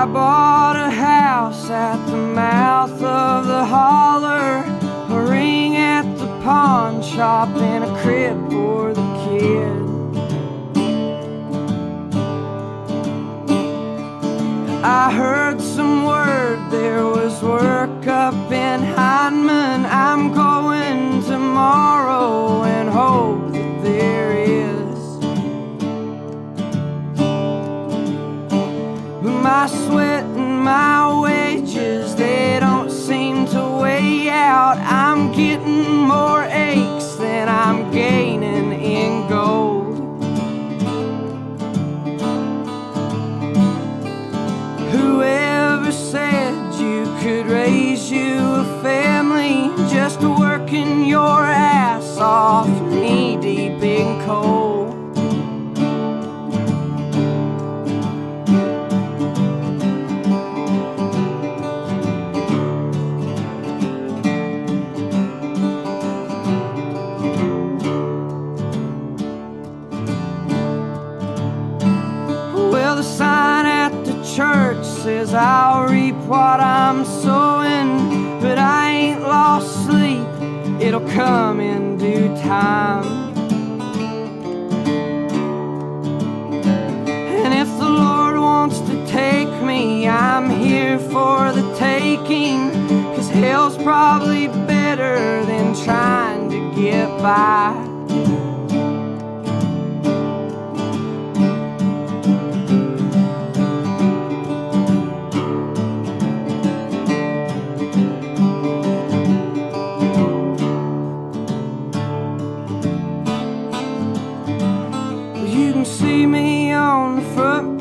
I bought a house at the mouth of the holler, a ring at the pawn shop, and a crib for the kid. I heard some word there was work my sweat and my wages, they don't seem to weigh out. I'm getting more aches than I'm gaining in gold. Whoever said you could raise you a family just working your ass off knee deep in coal? The sign at the church says I'll reap what I'm sowing, but I ain't lost sleep. It'll come in due time. And if the Lord wants to take me, I'm here for the taking. Cause hell's probably better than trying to get by.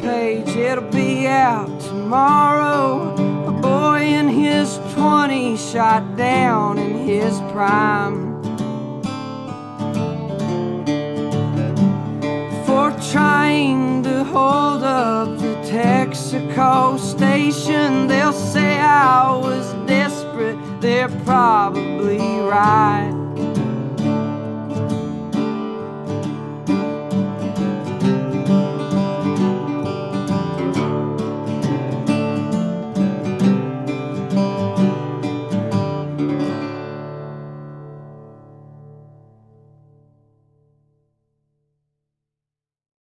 Page, it'll be out tomorrow. A boy in his 20s shot down in his prime. For trying to hold up the Texaco station, they'll say I was desperate, they're probably right.